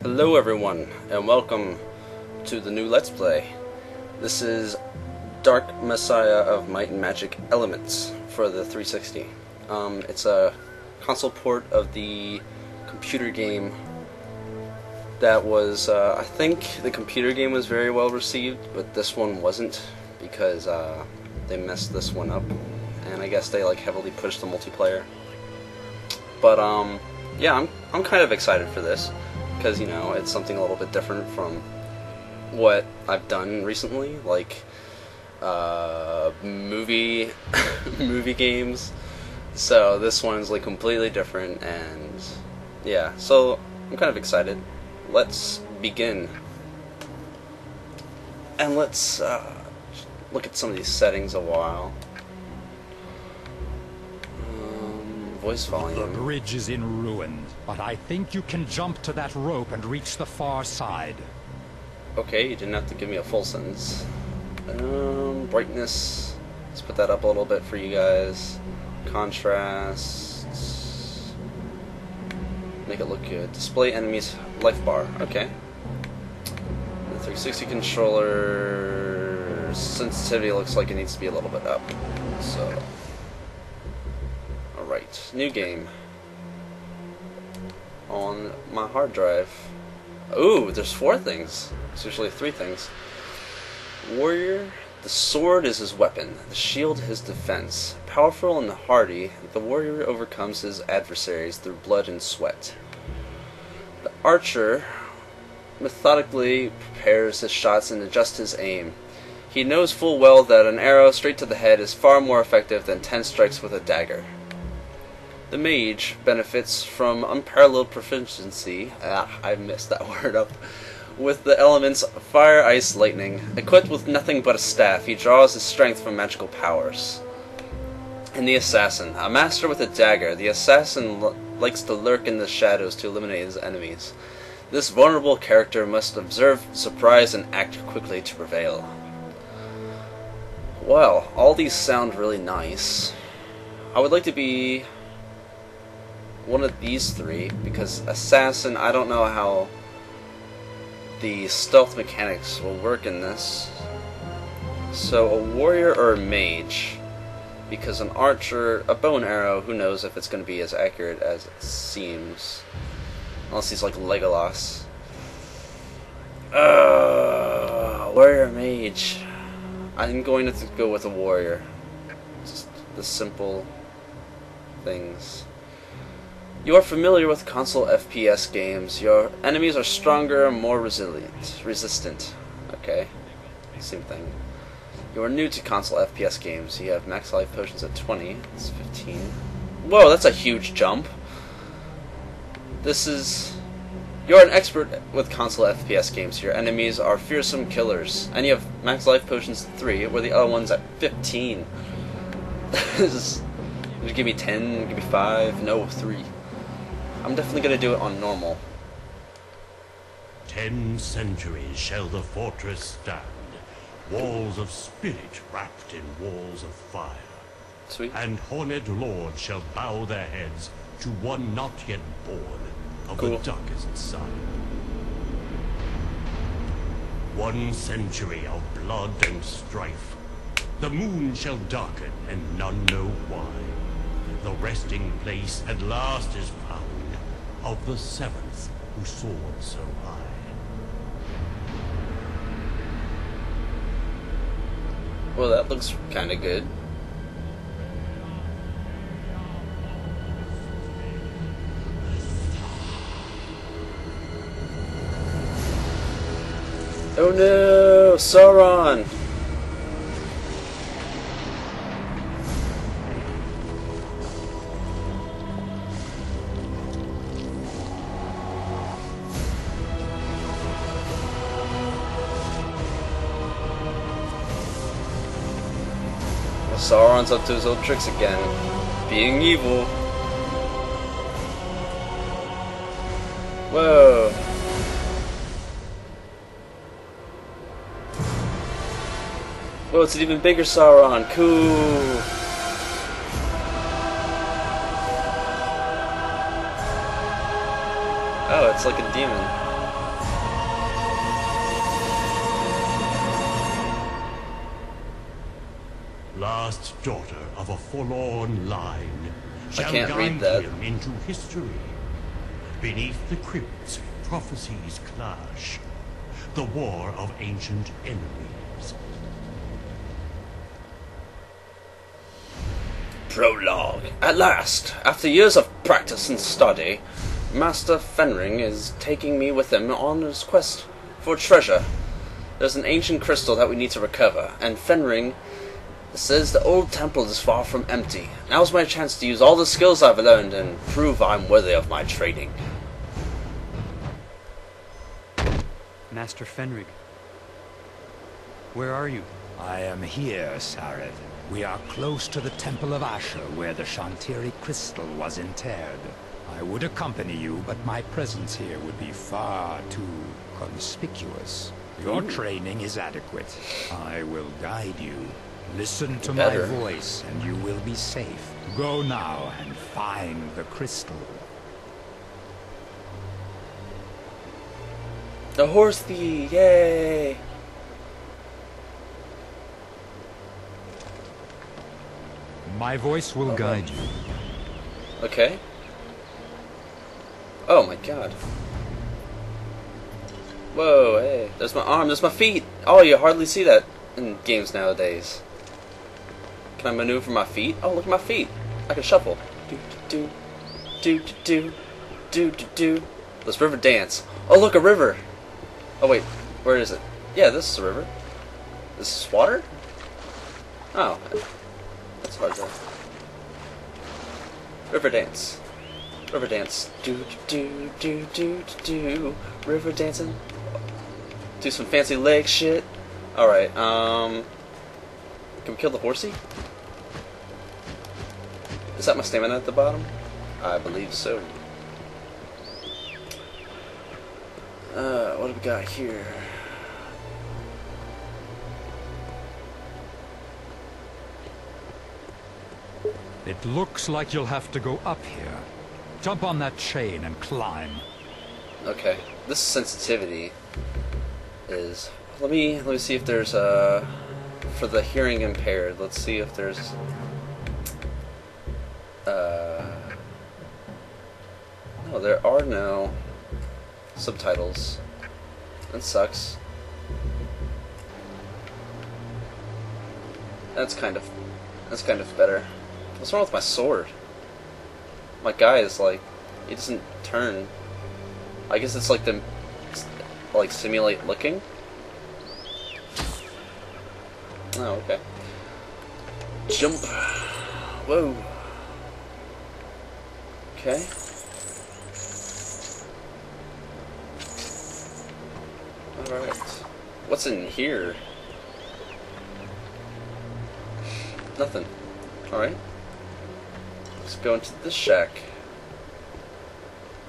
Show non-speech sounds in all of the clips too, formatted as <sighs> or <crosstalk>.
Hello everyone, and welcome to the new Let's Play. This is Dark Messiah of Might and Magic Elements for the 360. Um, it's a console port of the computer game that was, uh, I think the computer game was very well received, but this one wasn't because uh, they messed this one up, and I guess they like heavily pushed the multiplayer. But um, yeah, I'm I'm kind of excited for this because you know it's something a little bit different from what I've done recently, like uh, movie <laughs> movie games. So this one's like completely different, and yeah, so I'm kind of excited. Let's begin, and let's uh, look at some of these settings a while. Voice The bridge is in ruins, but I think you can jump to that rope and reach the far side. Okay, you didn't have to give me a full sentence. Um, brightness. Let's put that up a little bit for you guys. Contrast. Make it look good. Display enemies life bar. Okay. The 360 controller sensitivity looks like it needs to be a little bit up. So. Alright, new game. On my hard drive. Ooh, there's four things. It's usually three things. Warrior, the sword is his weapon, the shield his defense. Powerful and hardy, the warrior overcomes his adversaries through blood and sweat. The archer methodically prepares his shots and adjusts his aim. He knows full well that an arrow straight to the head is far more effective than ten strikes with a dagger. The mage benefits from unparalleled proficiency. Ah, I messed that <laughs> word up. With the elements fire, ice, lightning. Equipped with nothing but a staff, he draws his strength from magical powers. And the assassin, a master with a dagger, the assassin likes to lurk in the shadows to eliminate his enemies. This vulnerable character must observe, surprise, and act quickly to prevail. Well, all these sound really nice. I would like to be one of these three because assassin I don't know how the stealth mechanics will work in this. So a warrior or a mage because an archer a bow and arrow who knows if it's going to be as accurate as it seems unless he's like Legolas. Uh, warrior or mage. I'm going to go with a warrior. Just the simple things. You are familiar with console FPS games. Your enemies are stronger more resilient, resistant. Okay, same thing. You are new to console FPS games. You have max life potions at 20. It's 15. Whoa, that's a huge jump. This is. You're an expert with console FPS games. Your enemies are fearsome killers, and you have max life potions at 3, where the other one's at 15. <laughs> This is- Would give me 10? Give me 5? No, 3. I'm definitely gonna do it on normal. Ten centuries shall the fortress stand, walls of spirit wrapped in walls of fire, Sweet. and horned lords shall bow their heads to one not yet born of Cool. the darkest side. One century of blood and strife. The moon shall darken, and none know why. The resting place at last is found of the seventh who soared so high. Well, that looks kind of good. Oh no, Sauron! Sauron's up to his old tricks again, being evil. Whoa. Whoa, it's an even bigger Sauron. Cool. Daughter of a forlorn line shall guide that. him into history. Beneath the crypts, prophecies clash. The war of ancient enemies. Prologue. At last, after years of practice and study, Master Phenrig is taking me with him on his quest for treasure. There's an ancient crystal that we need to recover, and Phenrig says the old temple is far from empty. Now's my chance to use all the skills I've learned and prove I'm worthy of my training. Master Phenrig. Where are you? I am here, Sareth. We are close to the Temple of Asher, where the Shantiri crystal was interred. I would accompany you, but my presence here would be far too conspicuous. Your training is adequate. I will guide you. Listen to my voice, and you will be safe. Go now and find the crystal. The horse thief, yay! My voice will guide you. Okay. Oh my god. Whoa, hey. There's my arm, there's my feet! Oh, you hardly see that in games nowadays. Can I maneuver my feet? Oh, look at my feet. I can shuffle. Do do do do do do do. Let's river dance. Oh, look, a river. Oh wait, where is it? Yeah, this is a river. This is water. Oh, that's hard to. River dance. River dance. Do do do do do do. River dancing. Do some fancy leg shit. Alright, um. Can we kill the horsey? Is that my stamina at the bottom? I believe so. Uh, what do we got here? It looks like you'll have to go up here. Jump on that chain and climb. Okay, this sensitivity is. Let me let me see if there's a for the hearing impaired. Let's see if there's. Uh, no, there are no subtitles. That sucks. That's kind of that's kind of better. What's wrong with my sword? My guy is like, he doesn't turn. I guess it's like the, like simulate looking. Oh, okay. Jump. Whoa. Okay. Alright. What's in here? Nothing. Alright. Let's go into this shack.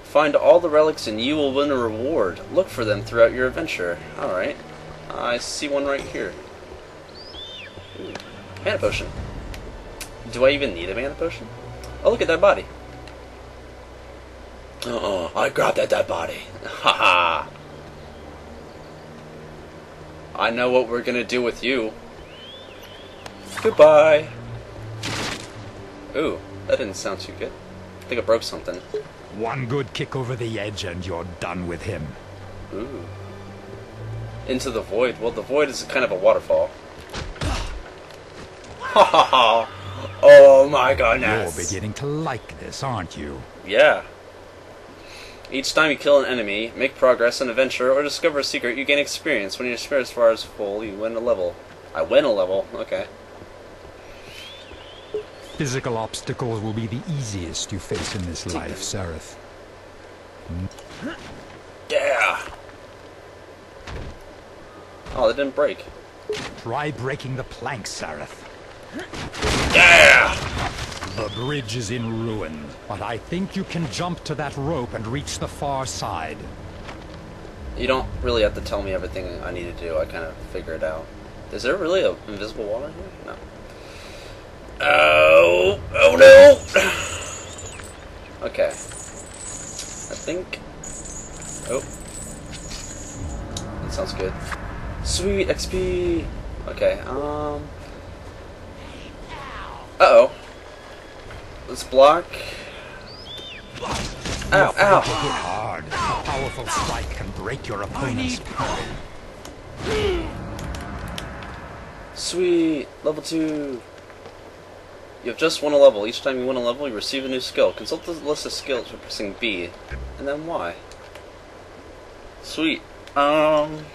Find all the relics and you will win a reward. Look for them throughout your adventure. Alright. I see one right here. Mana potion. Do I even need a mana potion? Oh, look at that body. Uh-oh, I grabbed at that body. <laughs> Haha. I know what we're gonna do with you. Goodbye. Ooh, that didn't sound too good. I think I broke something. One good kick over the edge and you're done with him. Ooh. Into the void. Well, the void is kind of a waterfall. Ha ha ha! Oh my You're beginning to like this, aren't you? Yeah. Each time you kill an enemy, make progress in a venture, or discover a secret, you gain experience. When your experience bar is full, you win a level. I win a level. Okay. Physical obstacles will be the easiest you face in this life, Sareth. Yeah. Oh, that didn't break. Try breaking the plank, Sareth. Yeah. The bridge is in ruin, but I think you can jump to that rope and reach the far side. You don't really have to tell me everything I need to do. I kind of figure it out. Is there really a invisible wall in here? No. Oh, oh no! <sighs> okay. I think. Oh. That sounds good. Sweet XP! Okay, um. Uh-oh. Let's block. Ow, Hit ow. hard. A powerful strike can break your opponent's parry. Sweet. Level 2. You have just won a level. Each time you win a level, you receive a new skill. Consult the list of skills by pressing B. And then Y. Sweet. Um...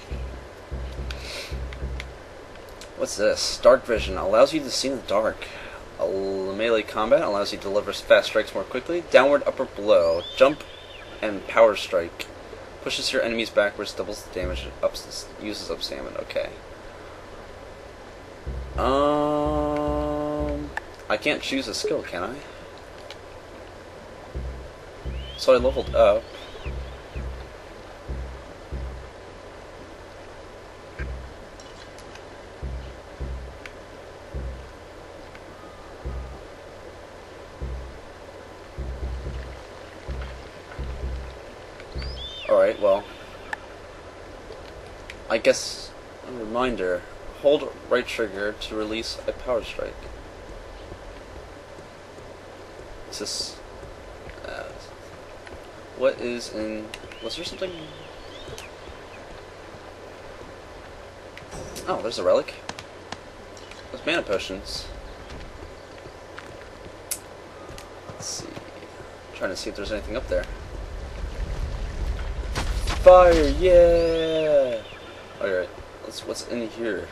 What's this? Dark Vision. Allows you to see in the dark. Melee combat allows you to deliver fast strikes more quickly. Downward, upper, blow, Jump and power strike. Pushes your enemies backwards, doubles the damage, ups, uses up stamina. Okay. Um, I can't choose a skill, can I? So I leveled up. Alright, well. I guess a reminder hold right trigger to release a power strike. Is this. Uh, what is in. Was there something. Oh, there's a relic. There's mana potions. Let's see. trying to see if there's anything up there. Fire, yeah! Alright, let's what's in here?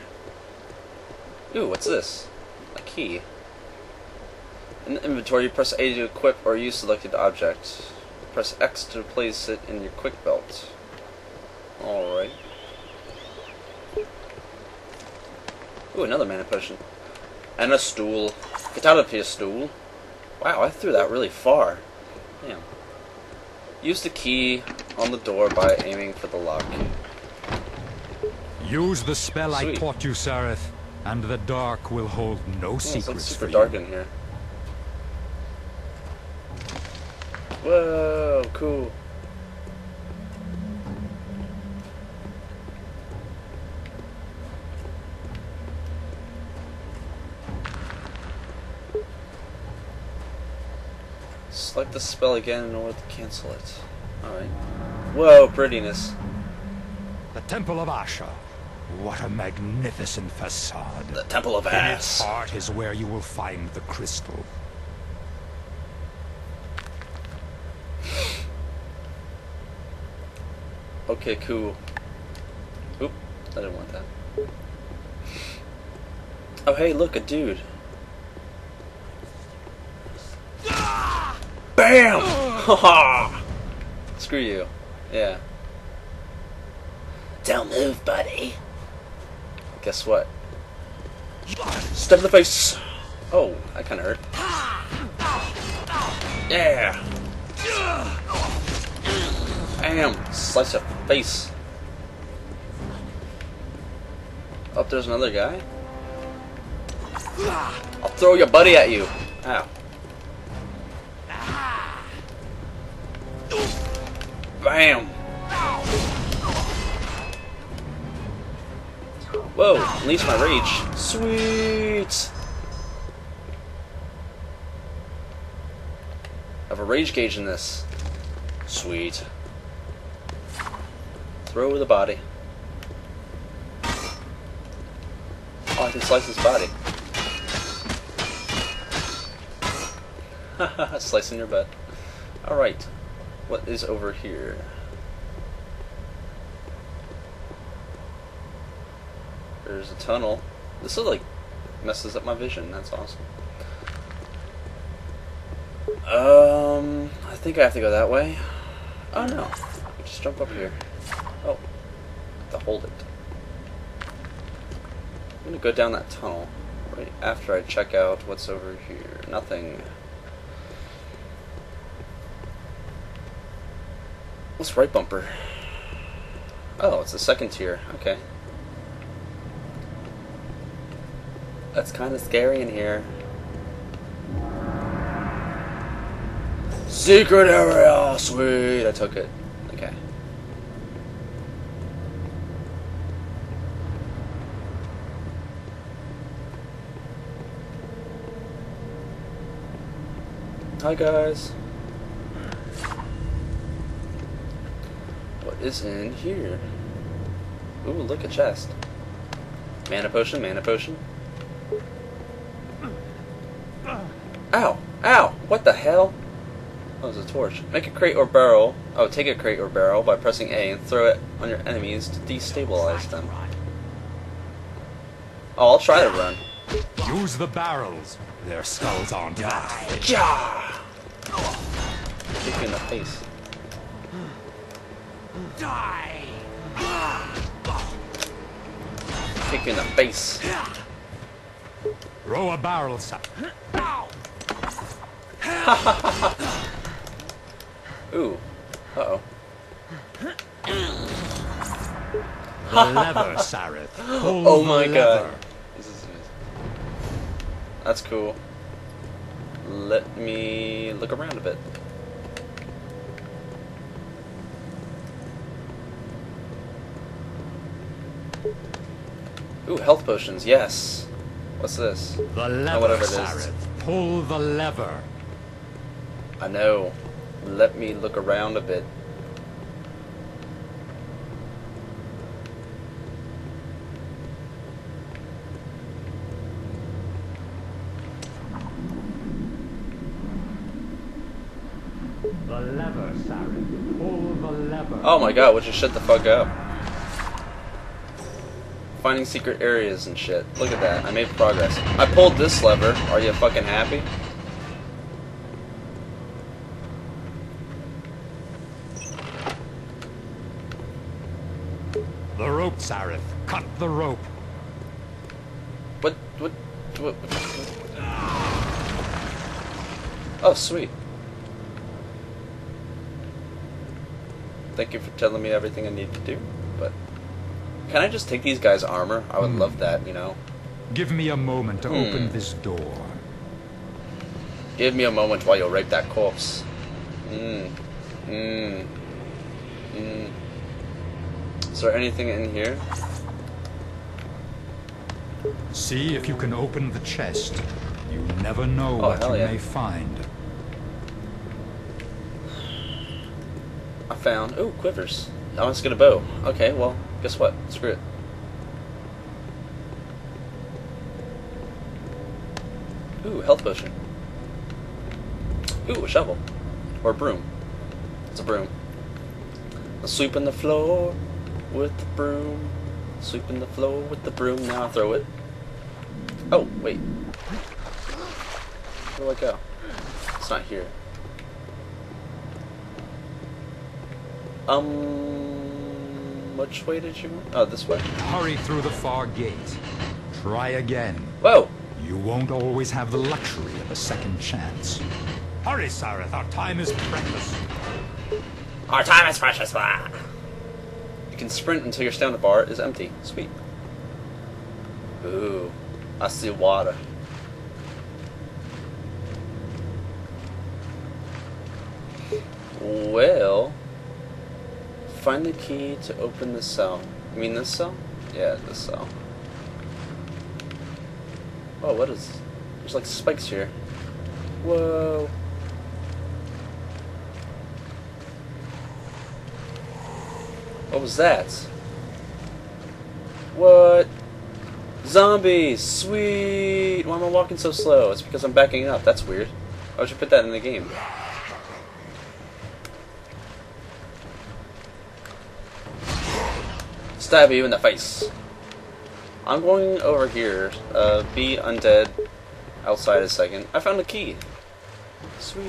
Ooh, what's this? A key. In the inventory, press A to equip or use selected object. Press X to place it in your quick belt. Alright. Ooh, another mana potion. And a stool. Get out of here, stool. Wow, I threw that really far. Damn. Use the key on the door by aiming for the lock. Use the spell I taught you, Sareth, and the dark will hold no it's like secrets super for dark in here. Whoa, cool. Select the spell again in order to cancel it. Alright. Whoa, prettiness. The Temple of Asha. What a magnificent facade. The Temple of In its heart is where you will find the crystal. Okay, cool. Oop, I didn't want that. Oh, hey, look, a dude. Ah! BAM! <laughs> Haha! Screw you. Yeah. Don't move, buddy. Guess what? Step in the face! Oh, that kinda hurt. Yeah! Bam! Slice of face. Oh, there's another guy. I'll throw your buddy at you. Ow. Bam! Whoa, unleash my rage. Sweet! I have a rage gauge in this. Sweet. Throw the body. Oh, I can slice his body. <laughs> Slicing your butt. Alright. What is over here? There's a tunnel. This is like messes up my vision. That's awesome. Um, I think I have to go that way. Oh no, I just jump up here. Oh, have to hold it. I'm gonna go down that tunnel right after I check out what's over here. Nothing. What's right bumper? Oh, it's the second tier. Okay. That's kind of scary in here. Secret area! Sweet! I took it. Okay. Hi guys. What is in here? Ooh, look a chest. Mana potion, mana potion. Ow! Ow! What the hell? Oh, it's a torch. Make a crate or barrel. Oh, take a crate or barrel by pressing A and throw it on your enemies to destabilize them. Oh, I'll try to run. Use the barrels. Their skulls aren't that. Ja! Kick you in the face. Die! Kick in the face. Throw a barrel, sir. <laughs> Ooh. Uh oh. Lever, Sareth. <laughs> Oh my lever. god. This is That's cool. Let me look around a bit. Ooh, health potions, yes. What's this? The Oh, lever, whatever it is. Pull the lever. I know. Let me look around a bit. The lever, Sareth. Pull the lever. Oh my god, would you shut the fuck up? Finding secret areas and shit. Look at that. I made progress. I pulled this lever. Are you fucking happy? The rope, Sareth. Cut the rope. What? What? What? what- Oh, sweet. Thank you for telling me everything I need to do. Can I just take these guys' armor? I would hmm. love that. You know. Give me a moment to Hmm. open this door. Give me a moment while you rape that corpse. Mmm. Mmm. Mmm. Is there anything in here? See if you can open the chest. You never know Oh, what you yeah. may find. I found. Ooh, quivers. I want to get a bow. Okay, well, guess what? Screw it. Ooh, health potion. Ooh, a shovel. Or a broom. It's a broom. I'm sweeping the floor with the broom. Sweeping the floor with the broom. Now I throw it. Oh, wait. Where do I go? It's not here. Um, which way did you? Oh, this way. Hurry through the far gate. Try again. Whoa! You won't always have the luxury of a second chance. Hurry, Sareth. Our time is precious. Our time is precious. Wah. You can sprint until your stamina bar is empty. Sweet. Ooh, I see water. Well, find the key to open the cell. You mean this cell? Yeah, this cell. Oh, what is? There's like spikes here. Whoa. What was that? What? Zombies! Sweet! Why am I walking so slow? It's because I'm backing up. That's weird. Would you put that in the game? Stab you in the face. I'm going over here. Uh, be undead. Outside a second. I found a key. Sweet.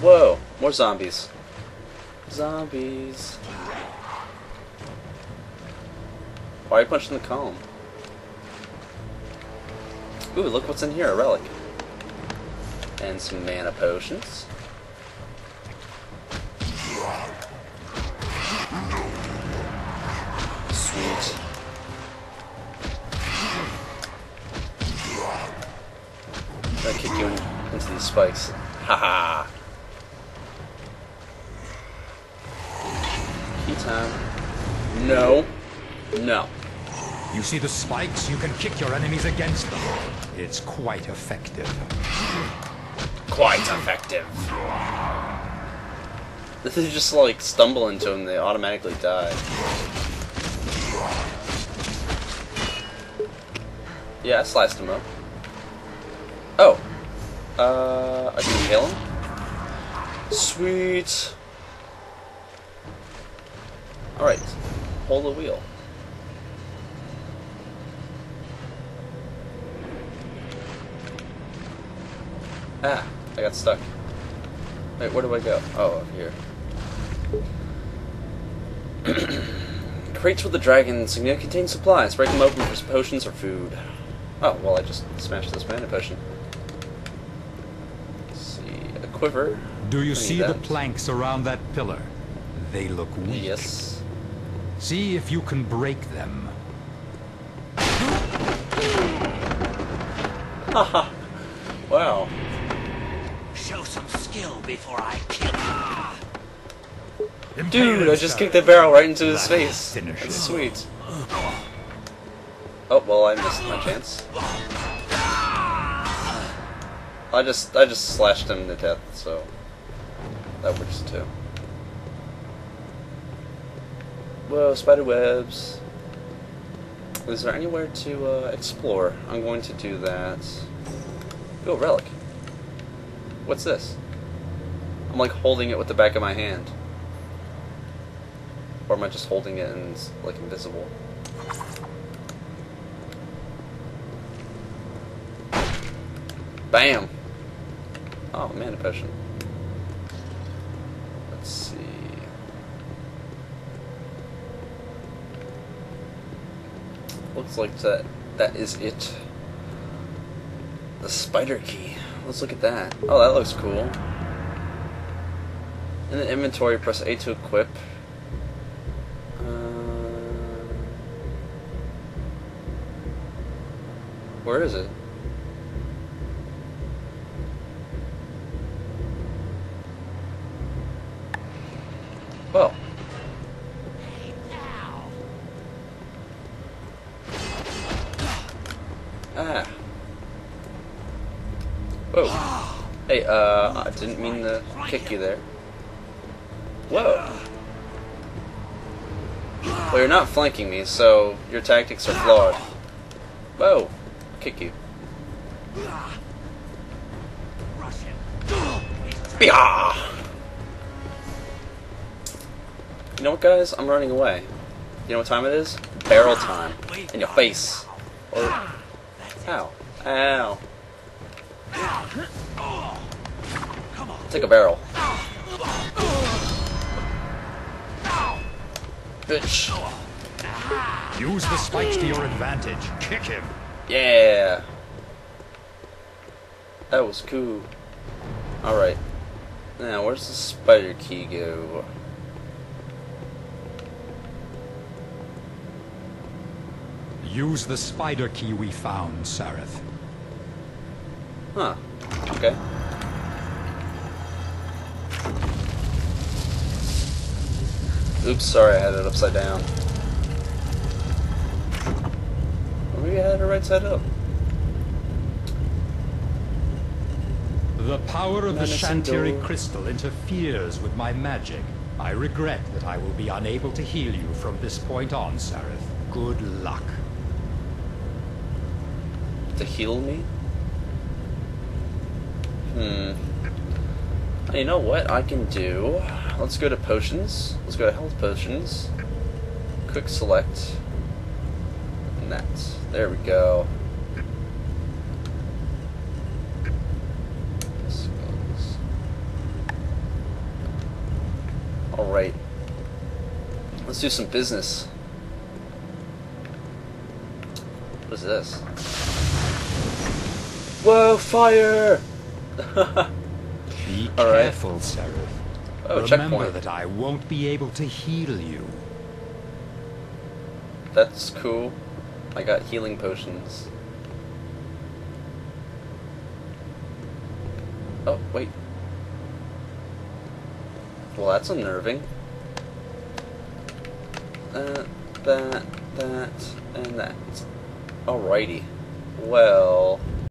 Whoa! More zombies. Zombies. Why are you punching the column? Ooh, look what's in here, a relic. And some mana potions. Into these spikes. Haha. Key time. No. No. You see the spikes? You can kick your enemies against them. It's quite effective. Quite effective. If they just like stumble into them, they automatically die. Yeah, I sliced him up. Uh, I can kill him? Sweet. Alright. Hold the wheel. Ah, I got stuck. Wait, where do I go? Oh, up here. <clears throat> Crates with the dragon insignia contain supplies. Break them open for potions or food. Oh, well, I just smashed this mana potion. Let's see. A quiver. Do you see need the planks around that pillar? They look weak. Yes. See if you can break them. Haha. <laughs> wow. Show some skill before I kill you. Dude, I just kicked the barrel right into his face. That's sweet. Oh, well, I missed my chance. I just, I just slashed him to death, so that works too. Whoa, spider webs. Is there anywhere to uh, explore? I'm going to do that. Ooh, relic. What's this? I'm like holding it with the back of my hand. Or am I just holding it and it's like invisible? Bam! Oh, mana potion. Let's see. Looks like that that is it. The spider key. Let's look at that. Oh, that looks cool. In the inventory, press A to equip. Uh, where is it? Well. Ah. Whoa. Hey, uh, I didn't mean to kick you there. Whoa. Well, you're not flanking me, so your tactics are flawed. Whoa. Kick you. You know what, guys? I'm running away. You know what time it is? Barrel time. In your face. Or. Ow. Ow. Take a barrel. Bitch. Use the spikes to your advantage. Kick him. Yeah. That was cool. Alright. Now, where's the spider key go? Use the spider key we found, Sareth. Huh. Okay. Oops, sorry, I had it upside down. Or maybe I had it right side up. The power of the Shantiri crystal interferes with my magic. I regret that I will be unable to heal you from this point on, Sareth. Good luck. To heal me? Hmm. You know what I can do? Let's go to potions. Let's go to health potions. Quick select. And that. There we go. Alright. Let's do some business. What is this? Whoa, fire! <laughs> Be All right. careful, Sareth. Oh, Remember checkpoint. that I won't be able to heal you. That's cool. I got healing potions. Oh, wait. Well, that's unnerving. That, that, that, and that. Alrighty. Well,